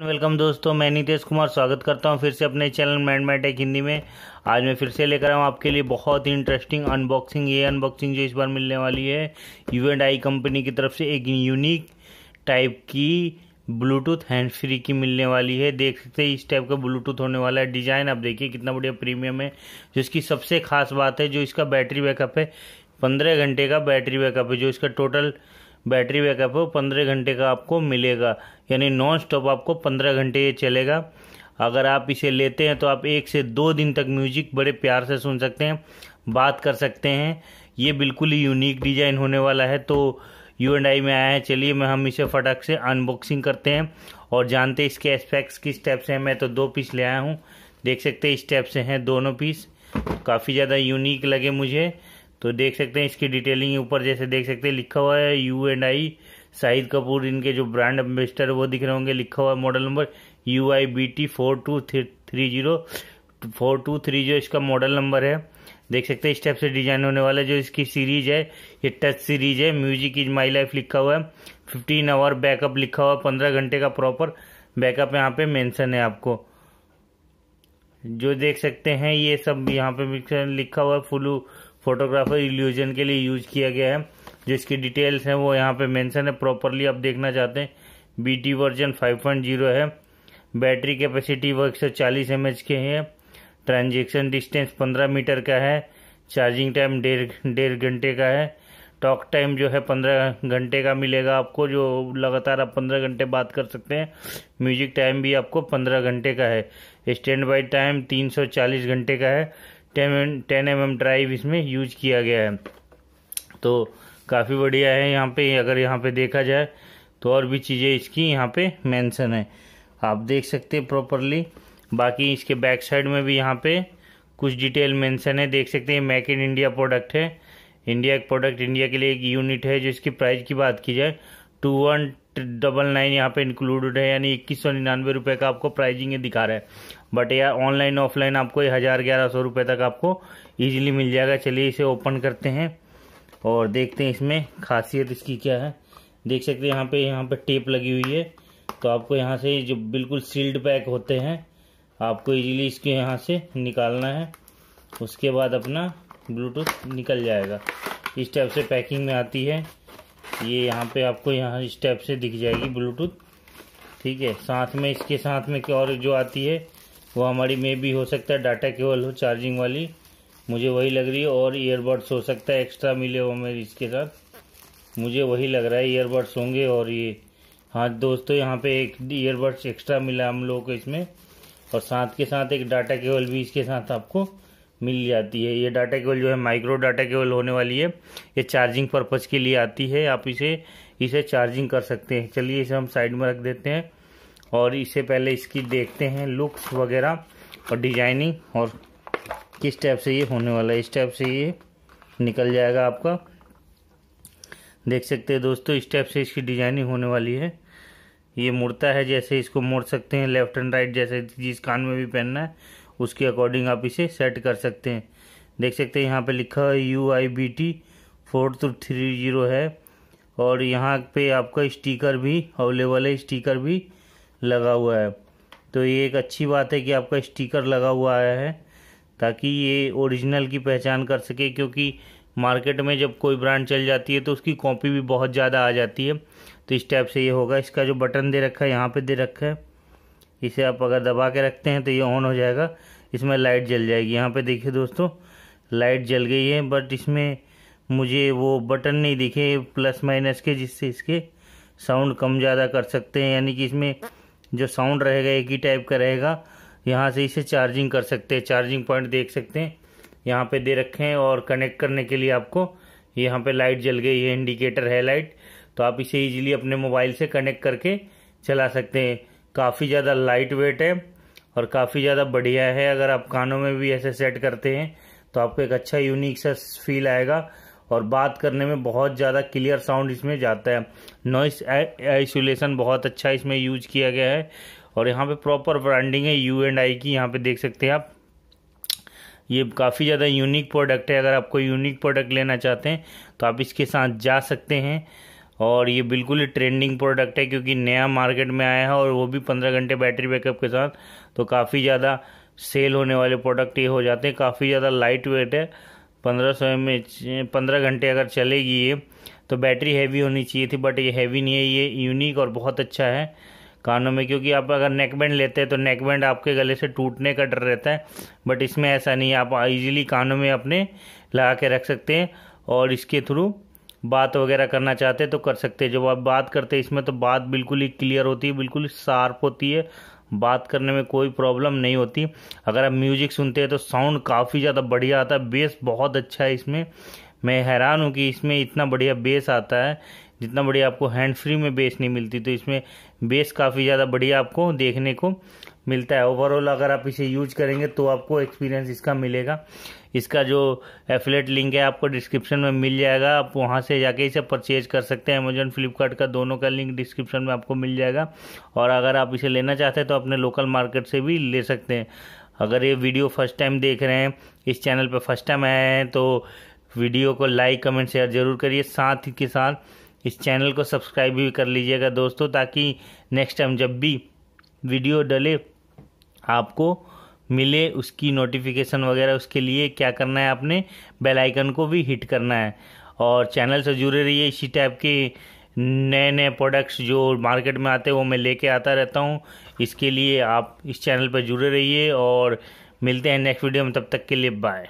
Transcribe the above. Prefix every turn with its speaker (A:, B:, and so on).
A: Welcome दोस्तों, मैं नीतीश कुमार स्वागत करता हूँ फिर से अपने चैनल मैंड मैटेक हिंदी में। आज मैं फिर से लेकर आऊँ आपके लिए बहुत ही इंटरेस्टिंग अनबॉक्सिंग ये अनबॉक्सिंग जो इस बार मिलने वाली है यू एंड आई कंपनी की तरफ़ से एक यूनिक टाइप की ब्लूटूथ हैंड फ्री की मिलने वाली है। देख सकते हैं, इस टाइप का ब्लूटूथ होने वाला है। डिज़ाइन आप देखिए कितना बढ़िया प्रीमियम है, जिसकी सबसे खास बात है, जो इसका बैटरी बैकअप है, पंद्रह घंटे का बैटरी बैकअप है, जो इसका टोटल बैटरी बैकअप है पंद्रह घंटे का आपको मिलेगा। यानी नॉन स्टॉप आपको पंद्रह घंटे ये चलेगा। अगर आप इसे लेते हैं तो आप एक से दो दिन तक म्यूज़िक बड़े प्यार से सुन सकते हैं, बात कर सकते हैं। ये बिल्कुल ही यूनिक डिज़ाइन होने वाला है। तो यू एंड आई में आया है, चलिए मैं हम इसे फटक से अनबॉक्सिंग करते हैं। और जानते हैं इसके एस्पेक्ट्स किस टाइप से हैं, मैं तो दो पीस ले आया हूँ। देख सकते हैं इस टाइप से हैं दोनों पीस काफ़ी ज़्यादा यूनिक लगे मुझे। तो देख सकते हैं इसकी डिटेलिंग ऊपर जैसे देख सकते हैं लिखा हुआ है U and I Shahid Kapoor, इनके जो ब्रांड एम्बेसडर वो दिख रहे होंगे। लिखा हुआ है model number U I B T four two three zero four two three जो इसका मॉडल नंबर है। देख सकते हैं इस टाइप से डिज़ाइन होने वाला है। जो इसकी सीरीज़ है, ये टच सीरीज़ है। म्यूज़िक इज़ माई लाइफ लिखा हुआ है। फिफ्टीन आवर बैकअप लिखा हुआ है। पंद्रह घंटे का प्रॉपर बैकअप यहाँ पे मेंशन है आपको। जो देख सकते हैं, ये सब यहाँ पे लिखा हुआ है। फुल फोटोग्राफर इल्यूजन के लिए यूज़ किया गया है। जो इसकी डिटेल्स हैं, वो यहाँ पे मेंशन है। प्रॉपरली आप देखना चाहते हैं। बी टी वर्जन 5.0 है। बैटरी कैपेसिटी वो एक सौ के हैं। ट्रांजेक्शन डिस्टेंस 15 मीटर का है। चार्जिंग टाइम डेढ़ डेढ़ घंटे का है। टॉक टाइम जो है पंद्रह घंटे का मिलेगा आपको। जो लगातार आप पंद्रह घंटे बात कर सकते हैं। म्यूज़िक टाइम भी आपको पंद्रह घंटे का है। स्टैंड बाई टाइम तीन सौ चालीस घंटे का है। Ten ten M M drive इसमें यूज़ किया गया है। तो काफ़ी बढ़िया है यहाँ पे, अगर यहाँ पे देखा जाए तो और भी चीज़ें इसकी यहाँ पे मेंशन है। आप देख सकते हैं प्रॉपरली बाकी इसके बैक साइड में भी यहाँ पे कुछ डिटेल मेंशन है। देख सकते हैं मेक इन इंडिया प्रोडक्ट है। इंडिया एक प्रोडक्ट इंडिया के लिए एक यूनिट है, जो इसकी प्राइस की बात की जाए, टू वन डबल नाइन यहाँ पे इंक्लूडेड है, यानी इक्कीस सौ निन्यानवे रुपये का आपको प्राइजिंग दिखा रहा है। बट यार ऑनलाइन, ऑफलाइन आपको ये हज़ार ग्यारह सौ रुपये तक आपको इजीली मिल जाएगा। चलिए इसे ओपन करते हैं और देखते हैं इसमें खासियत इसकी क्या है। देख सकते हैं यहाँ पे यहाँ पे टेप लगी हुई है। तो आपको यहाँ से जो बिल्कुल सील्ड पैक होते हैं, आपको इजीली इसके यहाँ से निकालना है। उसके बाद अपना ब्लूटूथ निकल जाएगा। इस टाइप से पैकिंग में आती है। ये यहाँ पे आपको यहाँ इस टाइप से दिख जाएगी ब्लूटूथ ठीक है, साथ में, इसके साथ में और जो आती है वो हमारी में भी हो सकता है डाटा केवल हो चार्जिंग वाली। मुझे वही लग रही है और ईयरबड्स हो सकता है एक्स्ट्रा मिले हो मेरे इसके साथ। मुझे वही लग रहा है ईयरबड्स होंगे और ये। हाँ दोस्तों, यहाँ पे एक ईयरबड्स एक्स्ट्रा मिला हम लोगों को इसमें। और साथ के साथ एक डाटा केवल भी इसके साथ आपको मिल जाती है। ये डाटा केबल जो है माइक्रो डाटा केबल होने वाली है। ये चार्जिंग पर्पज़ के लिए आती है। आप इसे इसे चार्जिंग कर सकते हैं। चलिए इसे हम साइड में रख देते हैं। और इससे पहले इसकी देखते हैं लुक्स वगैरह और डिज़ाइनिंग और किस टाइप से ये होने वाला है। इस टाइप से ये निकल जाएगा आपका। देख सकते हैं दोस्तों, इस टाइप से इसकी डिज़ाइनिंग होने वाली है। ये मुड़ता है जैसे इसको मोड़ सकते हैं लेफ़्ट एंड राइट जैसे जिस कान में भी पहनना है, उसके अकॉर्डिंग आप इसे सेट कर सकते हैं। देख सकते हैं यहाँ पे लिखा है U I B T four two three zero है। और यहाँ पे आपका स्टिकर भी अवेलेबल है स्टिकर भी लगा हुआ है। तो ये एक अच्छी बात है कि आपका स्टिकर लगा हुआ आया है, ताकि ये ओरिजिनल की पहचान कर सके, क्योंकि मार्केट में जब कोई ब्रांड चल जाती है तो उसकी कॉपी भी बहुत ज़्यादा आ जाती है। तो इस टाइप से ये होगा। इसका जो बटन दे रखा है, यहाँ पे दे रखा है। इसे आप अगर दबा के रखते हैं तो ये ऑन हो जाएगा। इसमें लाइट जल जाएगी। यहाँ पे देखिए दोस्तों लाइट जल गई है बट इसमें मुझे वो बटन नहीं दिखे प्लस माइनस के, जिससे इसके साउंड कम ज़्यादा कर सकते हैं। यानी कि इसमें जो साउंड रहेगा, एक ही टाइप का रहेगा, यहाँ से इसे चार्जिंग कर सकते हैं चार्जिंग पॉइंट देख सकते हैं। यहाँ पे दे रखे हैं और कनेक्ट करने के लिए आपको यहाँ पे लाइट जल गई है इंडिकेटर है लाइट तो आप इसे इजीली अपने मोबाइल से कनेक्ट करके चला सकते हैं। काफ़ी ज़्यादा लाइट वेट है और काफ़ी ज़्यादा बढ़िया है। अगर आप कानों में भी ऐसे सेट करते हैं तो आपको एक अच्छा यूनिक सा फील आएगा। और बात करने में बहुत ज़्यादा क्लियर साउंड इसमें जाता है। नॉइस आइसोलेशन बहुत अच्छा इसमें यूज़ किया गया है। और यहाँ पे प्रॉपर ब्रांडिंग है यू एंड आई की, यहाँ पे देख सकते हैं आप। ये काफ़ी ज़्यादा यूनिक प्रोडक्ट है। अगर आप कोई यूनिक प्रोडक्ट लेना चाहते हैं तो आप इसके साथ जा सकते हैं। और ये बिल्कुल ही ट्रेंडिंग प्रोडक्ट है, क्योंकि नया मार्केट में आया है और वो भी पंद्रह घंटे बैटरी बैकअप के साथ। तो काफ़ी ज़्यादा सेल होने वाले प्रोडक्ट ये हो जाते हैं। काफ़ी ज़्यादा लाइट वेट है। पंद्रह सौ एम पंद्रह घंटे अगर चलेगी ये तो बैटरी हैवी होनी चाहिए थी बट ये हैवी नहीं है, ये यूनिक और बहुत अच्छा है कानों में, क्योंकि आप अगर नेक बैंड लेते हैं तो नेक बैंड आपके गले से टूटने का डर रहता है बट इसमें ऐसा नहीं है, आप इजीली कानों में अपने लगा के रख सकते हैं और इसके थ्रू बात वगैरह करना चाहते तो कर सकते हैं। जब आप बात करते हैं, इसमें तो बात बिल्कुल ही क्लियर होती है, बिल्कुल शार्प होती है। बात करने में कोई प्रॉब्लम नहीं होती। अगर आप म्यूज़िक सुनते हैं तो साउंड काफ़ी ज़्यादा बढ़िया आता है। बेस बहुत अच्छा है इसमें। मैं हैरान हूँ कि इसमें इतना बढ़िया बेस आता है, जितना बढ़िया आपको हैंड फ्री में बेस नहीं मिलती। तो इसमें बेस काफ़ी ज़्यादा बढ़िया आपको देखने को मिलता है। ओवरऑल अगर आप इसे यूज़ करेंगे तो आपको एक्सपीरियंस इसका मिलेगा। इसका जो एफलेट लिंक है आपको डिस्क्रिप्शन में मिल जाएगा। आप वहाँ से जाके इसे परचेज कर सकते हैं। अमेजोन फ्लिपकार्ट का दोनों का लिंक डिस्क्रिप्शन में आपको मिल जाएगा। और अगर आप इसे लेना चाहते हैं तो अपने लोकल मार्केट से भी ले सकते हैं। अगर ये वीडियो फ़र्स्ट टाइम देख रहे हैं, इस चैनल पर फ़र्स्ट टाइम आए हैं तो वीडियो को लाइक कमेंट शेयर ज़रूर करिए। साथ ही के साथ इस चैनल को सब्सक्राइब भी कर लीजिएगा दोस्तों, ताकि नेक्स्ट टाइम जब भी वीडियो डले आपको मिले उसकी नोटिफिकेशन वगैरह, उसके लिए क्या करना है आपने? बेल आइकन को भी हिट करना है। और चैनल से जुड़े रहिए इसी टाइप के नए नए प्रोडक्ट्स जो मार्केट में आते हैं, वो मैं लेके आता रहता हूँ। इसके लिए आप इस चैनल पर जुड़े रहिए और मिलते हैं नेक्स्ट वीडियो में, तब तक के लिए बाय